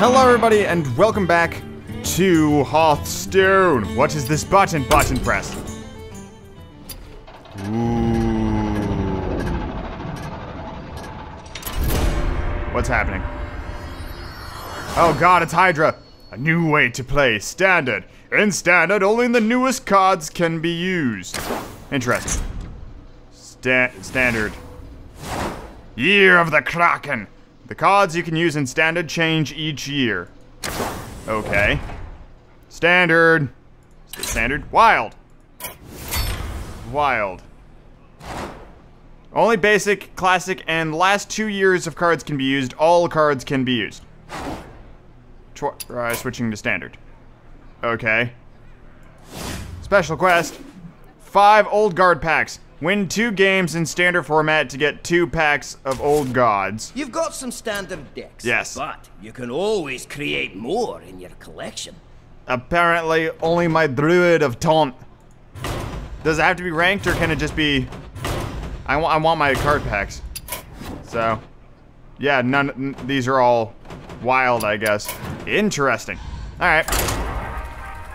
Hello, everybody, and welcome back to Hearthstone. What is this button? Button press. Ooh. What's happening? Oh god, it's Hydra. A new way to play Standard. In Standard, only the newest cards can be used. Interesting. Sta standard. Year of the Kraken. The cards you can use in Standard change each year. Okay. Standard. Standard. Wild. Wild. Only basic, classic, and last two years of cards can be used. All cards can be used. Tw uh, switching to standard. Okay. Special quest. Five old guard packs. Win two games in standard format to get two packs of old gods. You've got some standard decks. Yes. But you can always create more in your collection. Apparently, only my druid of taunt. Does it have to be ranked or can it just be... I, I want my card packs. So, yeah, none. these are all wild, I guess. Interesting. All right.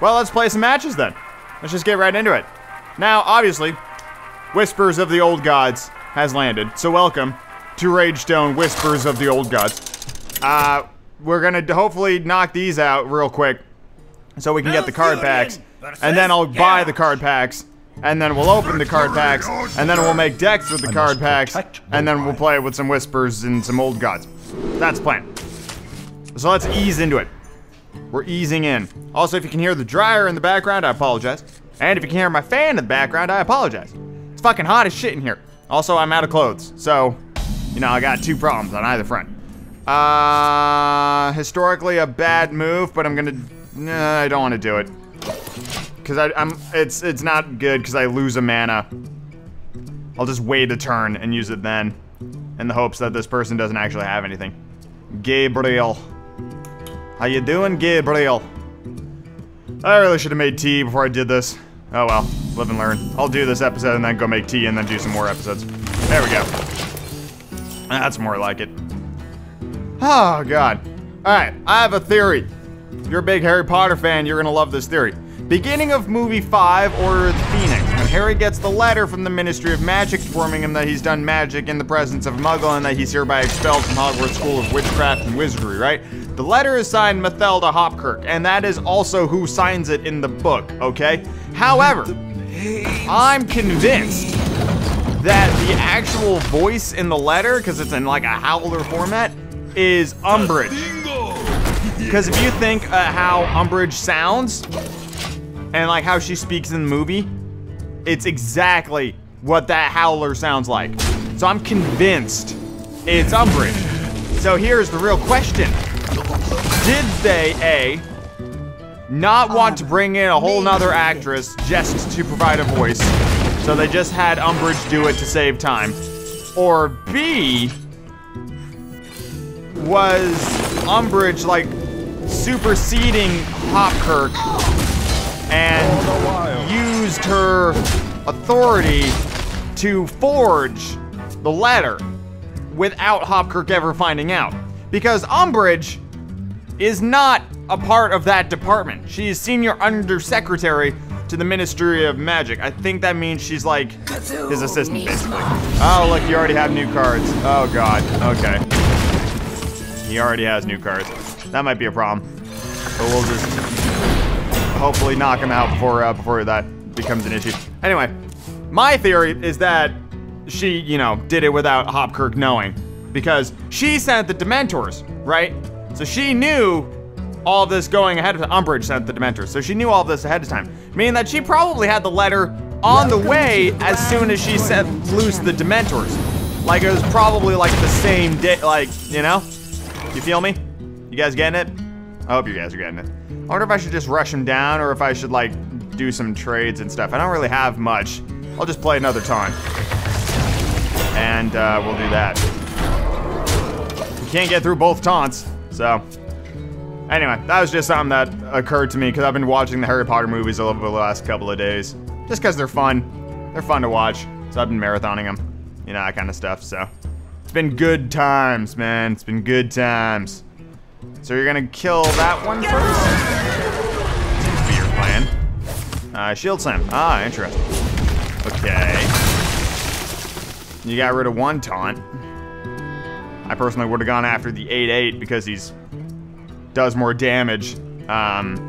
Well, let's play some matches then. Let's just get right into it. Now, obviously, Whispers of the Old Gods has landed. So welcome to Ragestone Whispers of the Old Gods. Uh, we're gonna hopefully knock these out real quick so we can get the card packs. And then I'll buy the card packs. And then we'll open the card packs. And then we'll make decks with the card packs. And then we'll play with some Whispers and some Old Gods. That's the plan. So let's ease into it. We're easing in. Also, if you can hear the dryer in the background, I apologize. And if you can hear my fan in the background, I apologize fucking hot as shit in here. Also, I'm out of clothes, so, you know, I got two problems on either front. Uh, historically a bad move, but I'm gonna, nah, I don't want to do it. Cause I, I'm, it's, it's not good because I lose a mana. I'll just wait a turn and use it then, in the hopes that this person doesn't actually have anything. Gabriel. How you doing, Gabriel? I really should have made tea before I did this. Oh well, live and learn. I'll do this episode and then go make tea and then do some more episodes. There we go. That's more like it. Oh, God. Alright, I have a theory. If you're a big Harry Potter fan, you're gonna love this theory. Beginning of movie 5, Order of the Phoenix, when Harry gets the letter from the Ministry of Magic informing him that he's done magic in the presence of a Muggle and that he's hereby expelled from Hogwarts School of Witchcraft and Wizardry, right? The letter is signed Mathelda Hopkirk, and that is also who signs it in the book, okay? However, I'm convinced that the actual voice in the letter, because it's in like a howler format, is Umbridge. Because if you think uh, how Umbridge sounds, and like how she speaks in the movie, it's exactly what that howler sounds like. So I'm convinced it's Umbridge. So here's the real question. Did they, A, not want to um, bring in a whole nother actress just to provide a voice, so they just had Umbridge do it to save time? Or B, was Umbridge like superseding Hopkirk and used her authority to forge the letter without Hopkirk ever finding out. Because Umbridge is not a part of that department. She is senior undersecretary to the Ministry of Magic. I think that means she's like his assistant, basically. Oh, look, you already have new cards. Oh, God. Okay. He already has new cards. That might be a problem. But we'll just hopefully knock him out before uh, before that becomes an issue. Anyway, my theory is that she, you know, did it without Hopkirk knowing. Because she sent the Dementors, right? So she knew all of this going ahead of the Umbridge sent the Dementors, so she knew all this ahead of time. Meaning that she probably had the letter on the way as soon as she set loose the Dementors. Like it was probably like the same day, like, you know? You feel me? You guys getting it? I hope you guys are getting it. I wonder if I should just rush him down or if I should like do some trades and stuff. I don't really have much. I'll just play another taunt. And uh, we'll do that. We can't get through both taunts, so. Anyway, that was just something that occurred to me because I've been watching the Harry Potter movies over the last couple of days. Just because they're fun. They're fun to watch. So I've been marathoning them. You know, that kind of stuff, so. It's been good times, man. It's been good times. So you're gonna kill that one first? Seems to be your plan. Uh, shield slam. Ah, interesting. Okay. You got rid of one taunt. I personally would have gone after the 8-8 because he's does more damage. Um,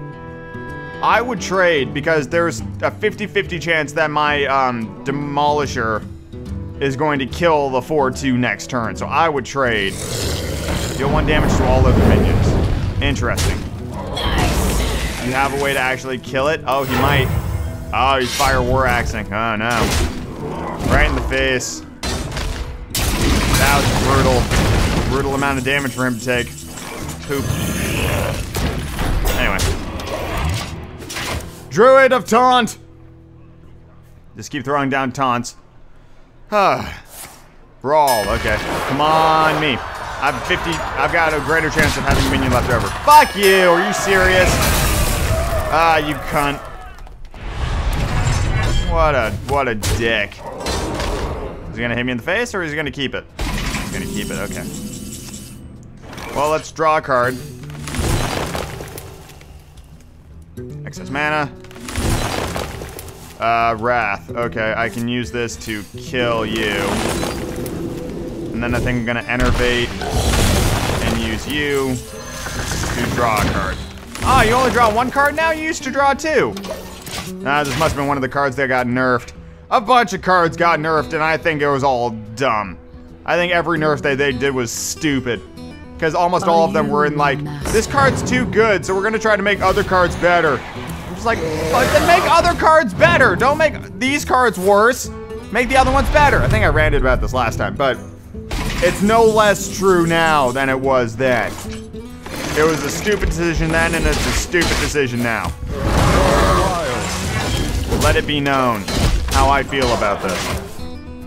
I would trade because there's a 50-50 chance that my um, Demolisher is going to kill the 4-2 next turn. So I would trade. Deal one damage to all of the minions. Interesting. You have a way to actually kill it? Oh, he might. Oh, he's fire war axing. Oh no. Right in the face. That was brutal. Brutal amount of damage for him to take. Poop. Anyway. Druid of Taunt! Just keep throwing down taunts. Ah. Brawl, okay. Come on, me. I've 50, I've got a greater chance of having a minion left over. Fuck you, are you serious? Ah, you cunt. What a, what a dick. Is he gonna hit me in the face or is he gonna keep it? He's gonna keep it, okay. Well, let's draw a card. Excess mana. Uh, Wrath. Okay, I can use this to kill you. And then I think I'm gonna Innervate and use you to draw a card. Oh, you only draw one card now? You used to draw two. Ah, this must have been one of the cards that got nerfed. A bunch of cards got nerfed, and I think it was all dumb. I think every nerf that they did was stupid. Because almost all of them were in like, this card's too good, so we're gonna try to make other cards better. I'm just like, but then make other cards better. Don't make these cards worse. Make the other ones better. I think I ranted about this last time, but it's no less true now than it was then. It was a stupid decision then, and it's a stupid decision now. Let it be known how I feel about this.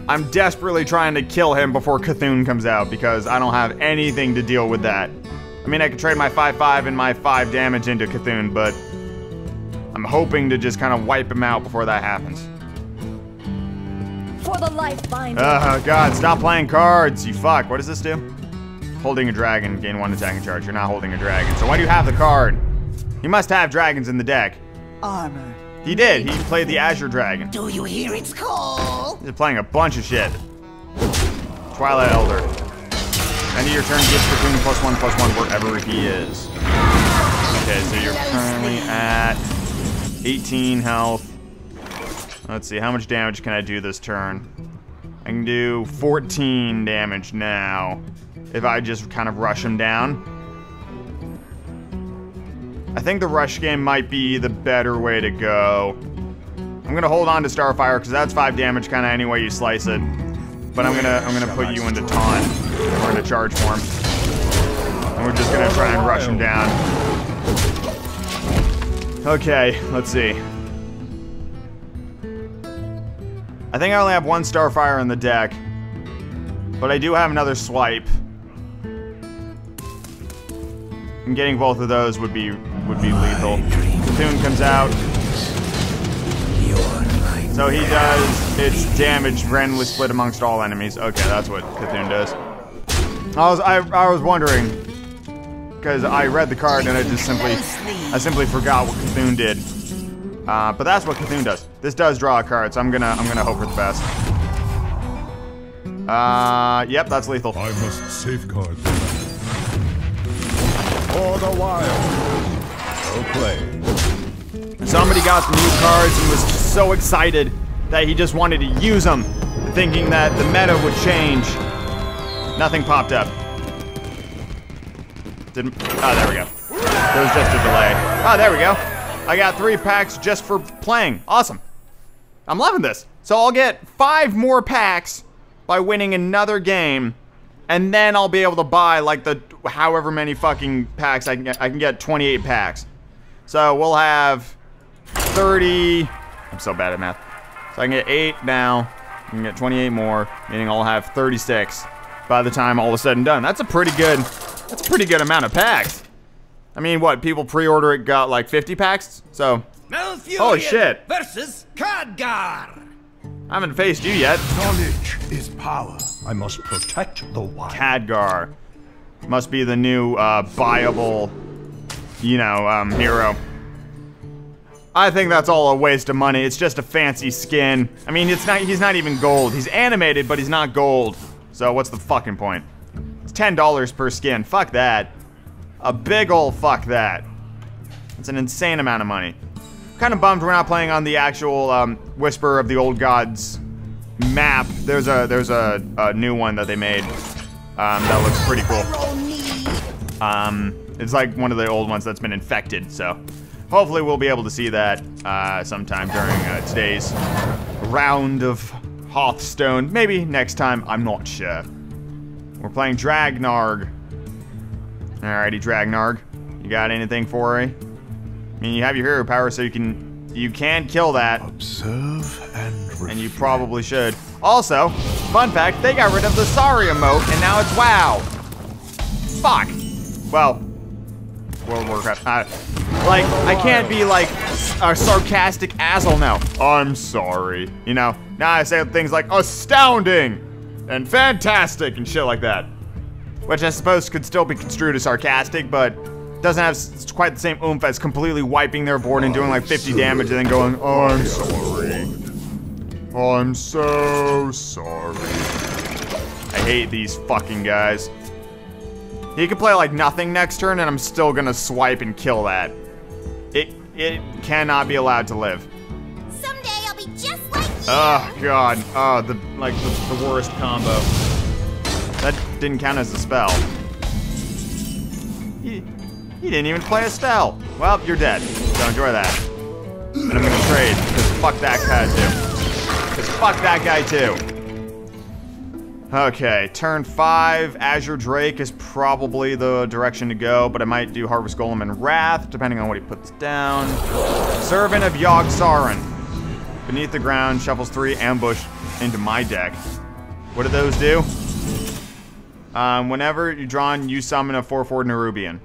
I'm desperately trying to kill him before Cthulhu comes out because I don't have anything to deal with that. I mean, I could trade my 5-5 and my 5 damage into Cthulhu, but I'm hoping to just kind of wipe him out before that happens. For the life binder. Oh god, stop playing cards, you fuck. What does this do? Holding a dragon, gain one attacking charge. You're not holding a dragon. So why do you have the card? You must have dragons in the deck. Armor. He did. He played the Azure Dragon. Do you hear its call? He's playing a bunch of shit. Twilight Elder. End of your turn, gives Cocoon plus one, plus one wherever he is. Okay, so you're currently at 18 health. Let's see, how much damage can I do this turn? I can do 14 damage now if I just kind of rush him down. I think the rush game might be the better way to go. I'm gonna hold on to Starfire because that's five damage kind of any way you slice it. But I'm gonna I'm gonna put you into taunt or into charge form, and we're just gonna try and rush him down. Okay, let's see. I think I only have one Starfire in the deck, but I do have another swipe. And getting both of those would be would be lethal. Cthulhu comes out. So he does its damage randomly split amongst all enemies. Okay, that's what Cthulhu does. I was I, I was wondering because I read the card and I just simply I simply forgot what Cthulhu did. Uh, but that's what Cthulhu does. This does draw a card, so I'm gonna I'm gonna hope for the best. Uh, yep, that's lethal. I must safeguard. For the wild. So play. Somebody got the new cards and was so excited that he just wanted to use them, thinking that the meta would change. Nothing popped up. Didn't. Oh, there we go. There was just a delay. Oh, there we go. I got three packs just for playing. Awesome. I'm loving this. So I'll get five more packs by winning another game, and then I'll be able to buy like the however many fucking packs I can get. I can get 28 packs. So we'll have 30. I'm so bad at math. So I can get 8 now. I can get 28 more, meaning I'll have 36 by the time all is said and done. That's a pretty good, that's a pretty good amount of packs. I mean, what, people pre-order it got like 50 packs? So, Malfurion Holy shit. versus Khadgar. I haven't faced you yet. Knowledge is power. I must protect the wild. Khadgar. Must be the new uh, buyable, you know, um, hero. I think that's all a waste of money. It's just a fancy skin. I mean, it's not. He's not even gold. He's animated, but he's not gold. So what's the fucking point? It's ten dollars per skin. Fuck that. A big ol' fuck that. It's an insane amount of money. Kind of bummed we're not playing on the actual um, Whisper of the Old Gods map. There's a there's a, a new one that they made um, that looks pretty cool. Um, it's like one of the old ones that's been infected. So hopefully we'll be able to see that uh, sometime during uh, today's round of Hearthstone. Maybe next time. I'm not sure. We're playing Dragnarg. Alrighty, Dragnarg. You got anything for me? I mean, you have your hero power, so you can you can kill that, Observe and reflect. and you probably should. Also, fun fact, they got rid of the sorry emote, and now it's WoW. Fuck. Well, World of Warcraft. Uh, like, I can't be like a sarcastic asshole now. I'm sorry. You know, now I say things like astounding and fantastic and shit like that. Which I suppose could still be construed as sarcastic, but doesn't have s- quite the same oomph as completely wiping their board and doing like 50 damage and then going, oh, I'm sorry. I'm so sorry. I hate these fucking guys. He could play like nothing next turn and I'm still gonna swipe and kill that. It it cannot be allowed to live. Someday I'll be just like you. Oh god. Oh, the like the, the worst combo. That didn't count as a spell. He, he didn't even play a spell. Well, you're dead. So enjoy that. And I'm gonna trade, because fuck that guy too. Because fuck that guy too. Okay, turn five, Azure Drake is probably the direction to go, but I might do Harvest Golem and Wrath, depending on what he puts down. Servant of Yogg Saron. Beneath the ground, shuffles three, ambush into my deck. What do those do? Um, whenever you draw on, you summon a 4-4 Nerubian.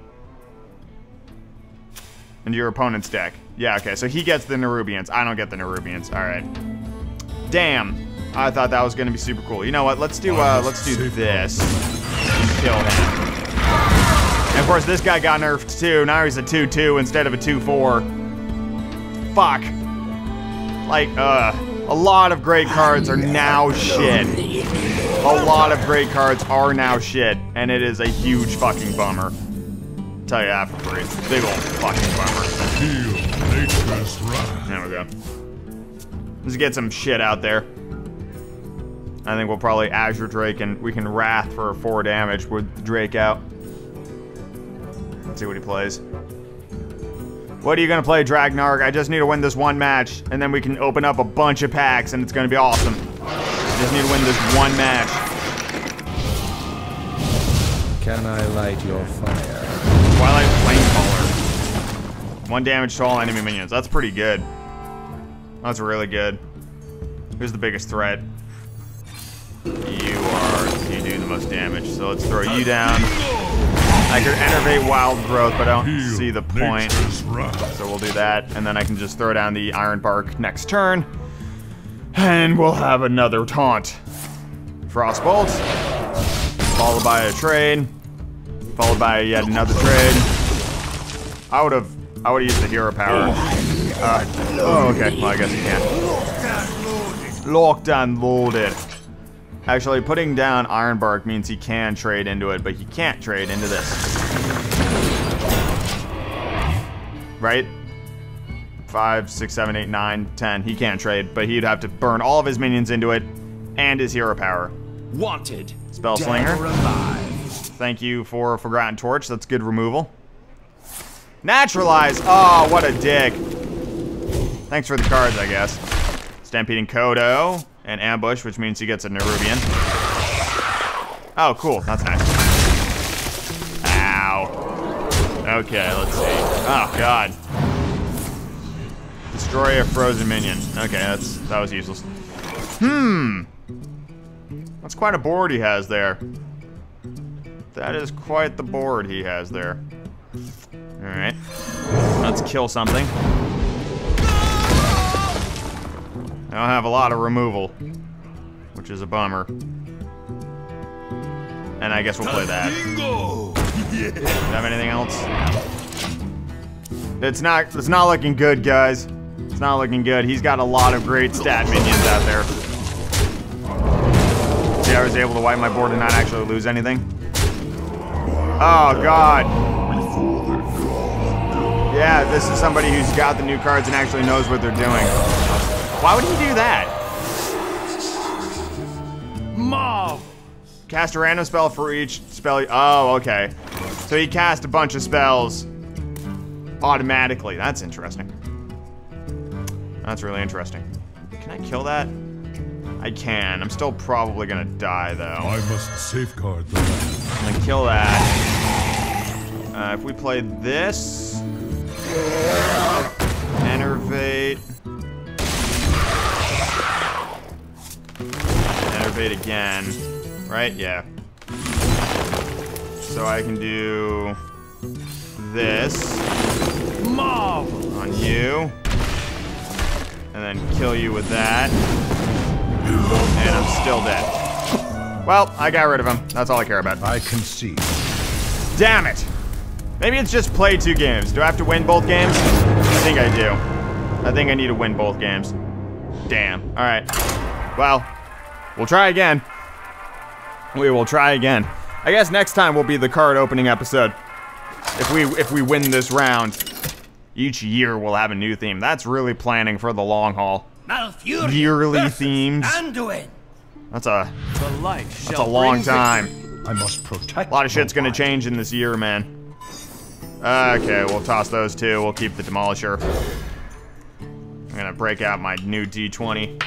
Into your opponent's deck. Yeah, okay, so he gets the Nerubians. I don't get the Nerubians. Alright. Damn. I thought that was gonna be super cool. You know what? Let's do uh let's do this. Kill him. And of course this guy got nerfed too. Now he's a 2-2 instead of a 2-4. Fuck. Like, uh, a lot of great cards are now shit. A lot of great cards are now shit, and it is a huge fucking bummer. Tell you that for free. Big old fucking bummer. There we go. Let's get some shit out there. I think we'll probably Azure Drake and we can Wrath for 4 damage with Drake out. Let's see what he plays. What are you gonna play, Dragnarg? I just need to win this one match, and then we can open up a bunch of packs, and it's gonna be awesome. I just need to win this one match. Can I light your fire? Twilight Flamecaller. One damage to all enemy minions. That's pretty good. That's really good. Who's the biggest threat? Most damage. So let's throw you down. I could Innervate Wild Growth, but I don't see the point. So we'll do that, and then I can just throw down the Iron Bark next turn. And we'll have another taunt. Frostbolt. Followed by a trade. Followed by yet another trade. I would have I would have used the hero power. Uh, oh, okay. Well, I guess you can. Locked and loaded. Actually, putting down Ironbark means he can trade into it, but he can't trade into this. Right? Five, six, seven, eight, nine, ten. He can't trade, but he'd have to burn all of his minions into it and his hero power. Wanted. Spell Slinger. Thank you for Forgotten Torch. That's good removal. Naturalize. Oh, what a dick. Thanks for the cards, I guess. Stampeding Kodo and Ambush, which means he gets a Nerubian. Oh, cool. That's nice. Ow. Okay, let's see. Oh, God. Destroy a frozen minion. Okay, that's that was useless. Hmm. That's quite a board he has there. That is quite the board he has there. Alright. Let's kill something. I don't have a lot of removal, which is a bummer. And I guess we'll play that. Do you have anything else? It's not it's not looking good, guys. It's not looking good. He's got a lot of great stat minions out there. See, I was able to wipe my board and not actually lose anything. Oh god. Yeah, this is somebody who's got the new cards and actually knows what they're doing. Why would he do that? Mob! Cast a random spell for each spell. Oh, okay. So he cast a bunch of spells automatically. That's interesting. That's really interesting. Can I kill that? I can. I'm still probably gonna die though. I must safeguard the. I'm gonna kill that. Uh, if we play this, Innervate, Innervate again, right? Yeah. So I can do this Mob! on you, and then kill you with that, and I'm still dead. Well, I got rid of him. That's all I care about. I concede. Damn it! Maybe it's just play two games. Do I have to win both games? I think I do. I think I need to win both games. Damn. Alright. Well, we'll try again. We will try again. I guess next time will be the card opening episode. If we if we win this round, each year we'll have a new theme. That's really planning for the long haul. Malfurion! Yearly themes. Anduin! That's a that's a long time. I must protect. A lot of shit's gonna change in this year, man. Okay, we'll toss those two. We'll keep the Demolisher. I'm gonna break out my new D20.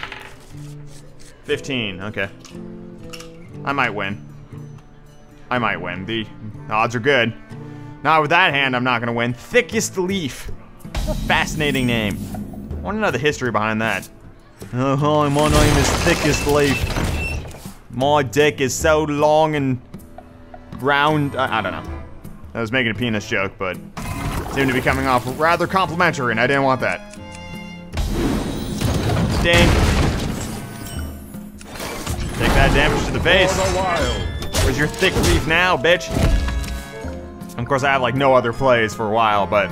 15, okay. I might win. I might win. The odds are good. Not with that hand, I'm not gonna win. Thickest Leaf. Fascinating name. I wanna know the history behind that. Oh, hi, my name is Thickest Leaf. My dick is so long and round. I, I don't know. I was making a penis joke, but it seemed to be coming off rather complimentary, and I didn't want that. Ding. Take that damage to the face. For the wild. Where's your thick leaf now, bitch? Of course, I have like no other plays for a while, but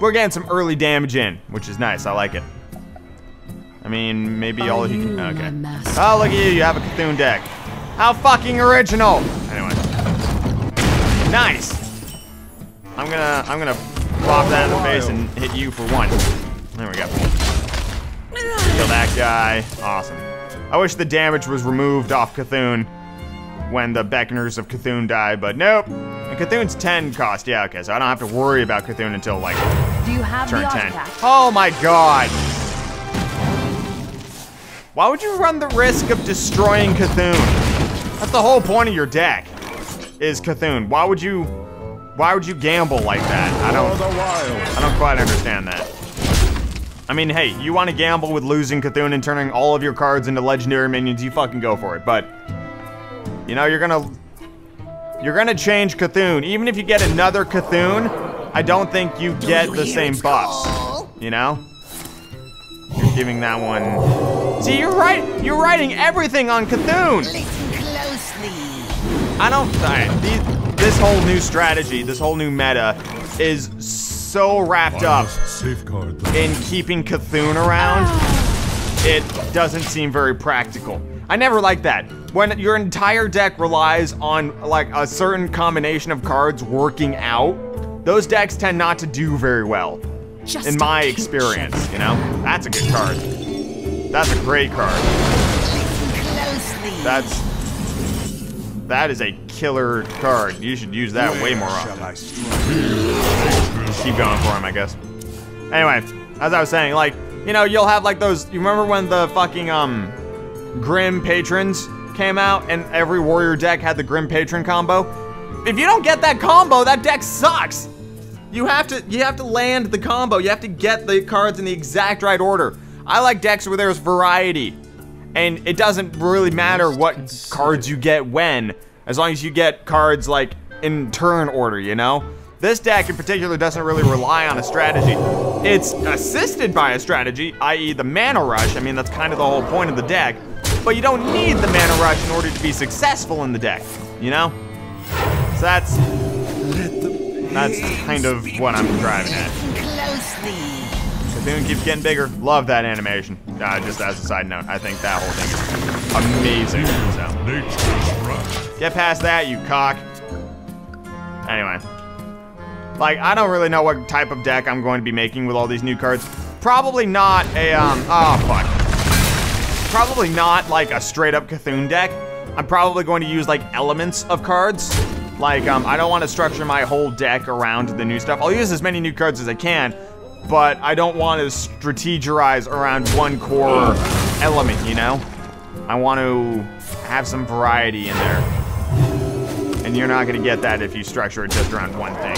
we're getting some early damage in, which is nice. I like it. I mean, maybe all of you can. Okay. Oh, look at you. You have a Cthulhu deck. How fucking original. Anyway. Nice. I'm gonna, I'm gonna pop that in the face and hit you for one. There we go. Kill that guy. Awesome. I wish the damage was removed off Cthulhu when the Beckoners of Cthulhu die, but nope. And Cthulhu's 10 cost. Yeah, okay, so I don't have to worry about Cthulhu until like Do you have turn the 10. Oh my god. Why would you run the risk of destroying Cthulhu? That's the whole point of your deck, is Cthulhu. Why would you, why would you gamble like that? I don't. I don't quite understand that. I mean, hey, you want to gamble with losing Cthulhu and turning all of your cards into legendary minions, you fucking go for it. But, you know, you're gonna, you're gonna change Cthulhu. Even if you get another Cthulhu, I don't think you get you the same buffs. You know? You're giving that one. See, you're right. You're writing everything on Cthulhu. Listen closely. I don't. Alright, these- this whole new strategy, this whole new meta, is so wrapped up must safeguard the land. in keeping Cthulhu around, it doesn't seem very practical. I never like that. When your entire deck relies on like a certain combination of cards working out, those decks tend not to do very well. Just In my experience, you know? That's a good card. That's a great card. That's that is a killer card. You should use that way more often. Shall I strike? keep going for him, I guess. Anyway, as I was saying, like, you know, you'll have like those. You remember when the fucking um, Grim Patrons came out, and every warrior deck had the Grim Patron combo. If you don't get that combo, that deck sucks. You have to, you have to land the combo. You have to get the cards in the exact right order. I like decks where there's variety, and it doesn't really matter what cards you get when, as long as you get cards like in turn order. You know. This deck in particular doesn't really rely on a strategy. It's assisted by a strategy, i.e. the mana rush. I mean, that's kind of the whole point of the deck. But you don't need the mana rush in order to be successful in the deck. you know? So that's that's kind of what I'm driving at. Cthulhu keeps getting bigger. Love that animation. Uh, just as a side note, I think that whole thing is amazing. So get past that, you cock. Anyway, like I don't really know what type of deck I'm going to be making with all these new cards. Probably not a um. Oh fuck. Probably not like a straight up Cthulhu deck. I'm probably going to use like elements of cards. Like um, I don't want to structure my whole deck around the new stuff. I'll use as many new cards as I can, but I don't want to strategize around one core element. You know, I want to have some variety in there, and you're not going to get that if you structure it just around one thing.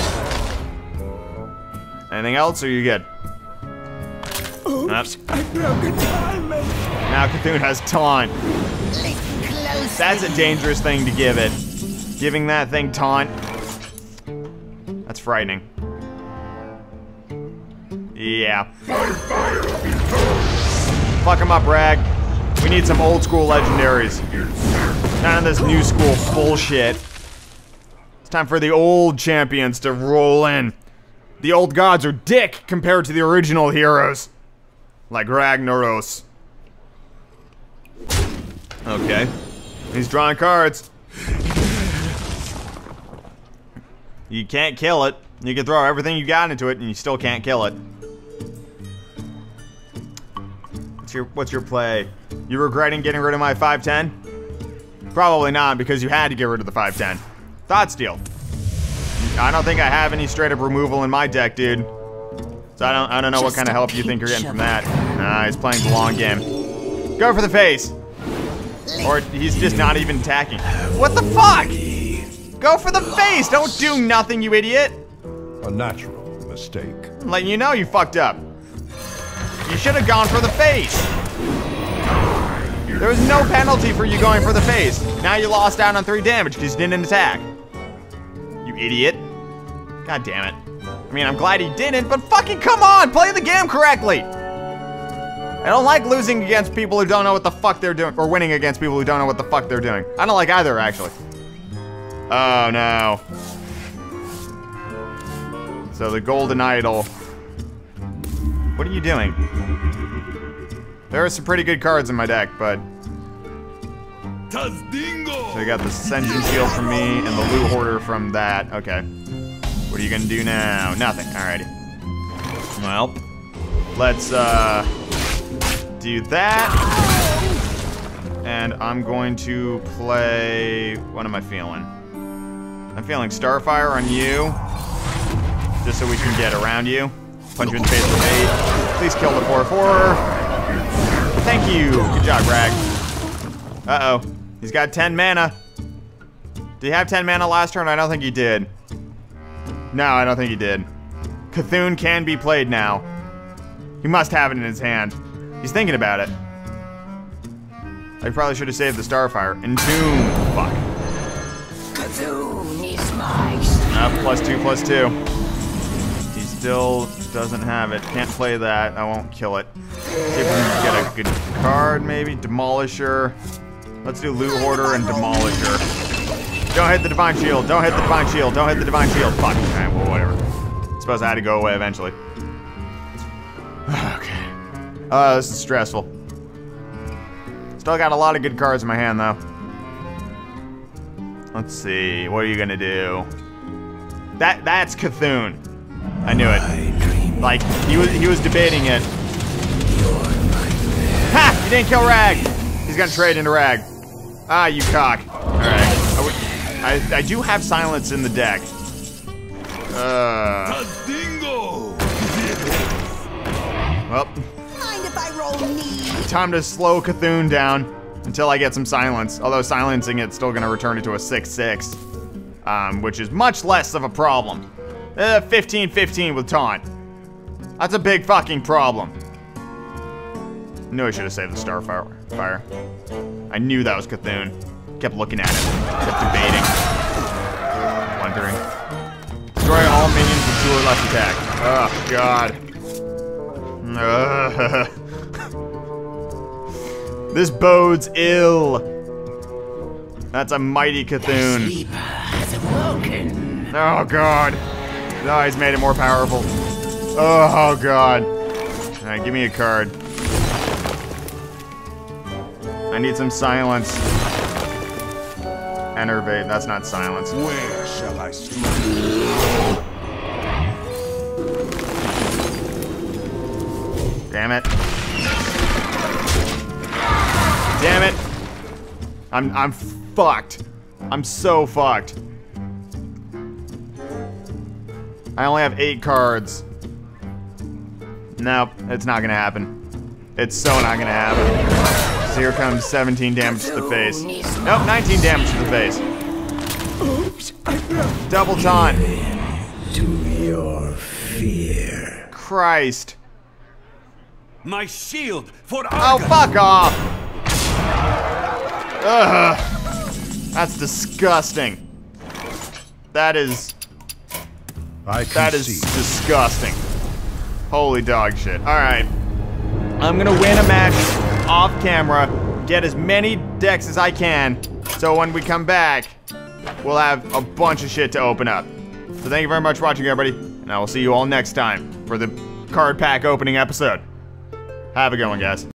Anything else, or you good? Oops, I broke a diamond. Now Cthulhu has taunt. That's a dangerous thing to give it. Giving that thing taunt. That's frightening. Yeah. Fuck him up, Rag. We need some old school legendaries. None of this new school bullshit. It's time for the old champions to roll in. The old gods are dick compared to the original heroes. Like Ragnaros. Okay. He's drawing cards. You can't kill it. You can throw everything you got into it and you still can't kill it. What's your what's your play? You regretting getting rid of my 510? Probably not because you had to get rid of the 510. Thought steal. I don't think I have any straight up removal in my deck, dude. So I don't I don't know what kind of help you think you're getting from that. Nah, he's playing the long game. Go for the face. Or he's just not even attacking. What the fuck? Go for the face! Don't do nothing, you idiot! A natural mistake. I'm letting you know you fucked up. Should have gone for the face. There was no penalty for you going for the face. Now you lost out on three damage because you didn't attack. You idiot. God damn it. I mean, I'm glad he didn't, but fucking come on! Play the game correctly! I don't like losing against people who don't know what the fuck they're doing, or winning against people who don't know what the fuck they're doing. I don't like either, actually. Oh, no. So the golden idol. What are you doing? There are some pretty good cards in my deck, but... So you got the Ascension Shield from me, and the Loot Hoarder from that. Okay. What are you gonna do now? Nothing. Alrighty. Well, let's, uh... Do that. And I'm going to play... What am I feeling? I'm feeling Starfire on you. Just so we can get around you. Punch you in the face with eight. Please kill the 4-4. Thank you. Good job, Rag. Uh-oh. He's got 10 mana. Did he have 10 mana last turn? I don't think he did. No, I don't think he did. Cthulhu can be played now. He must have it in his hand. He's thinking about it. I probably should have saved the Starfire. Entomb. Fuck. Cthulhu is my Uh, plus two, plus two. He's still doesn't have it. Can't play that. I won't kill it. If we get a good card, maybe. Demolisher. Let's do Loot Hoarder and Demolisher. Don't hit the Divine Shield. Don't hit the Divine Shield. Don't hit the Divine Shield. Fuck. Alright, well, whatever. I suppose I had to go away eventually. Okay. Uh, this is stressful. Still got a lot of good cards in my hand, though. Let's see. What are you gonna do? That that's Cthulhu. I knew it. Like he was he was debating it. Ha! You didn't kill Rag. He's gonna trade into Rag. Ah, you cock. All right. I, I, I do have silence in the deck. Uh. Well, Mind if I roll me? time to slow Cthulhu down until I get some silence. Although silencing it's still gonna return it to a 6-6. Um, which is much less of a problem. 15-15 uh, with taunt. That's a big fucking problem. I Knew I should have saved the Starfire. Fire. I knew that was Cthulhu. Kept looking at it. Kept debating. Wondering. Destroy all minions with two or less attack. Oh, God. Ugh. this bodes ill. That's a mighty Cthulhu. Sleeper has awoken. Oh god. No, he's made it more powerful. Oh god. Alright, give me a card. I need some silence. Innervate. That's not silence. Where shall I strike? Damn it. Damn it. I'm I'm fucked. I'm so fucked. I only have eight cards. Nope, it's not gonna happen. It's so not gonna happen. So here comes 17 damage to the face. Nope, 19 damage to the face. Oops! Double taunt. To your fear. Christ. My shield for Oh, fuck off! Ugh. That's disgusting. That is I that is concede. disgusting. Holy dog shit. Alright. I'm gonna win a match off camera, get as many decks as I can, so when we come back, we'll have a bunch of shit to open up. So thank you very much for watching, everybody, and I will see you all next time for the card pack opening episode. Have a good one, guys.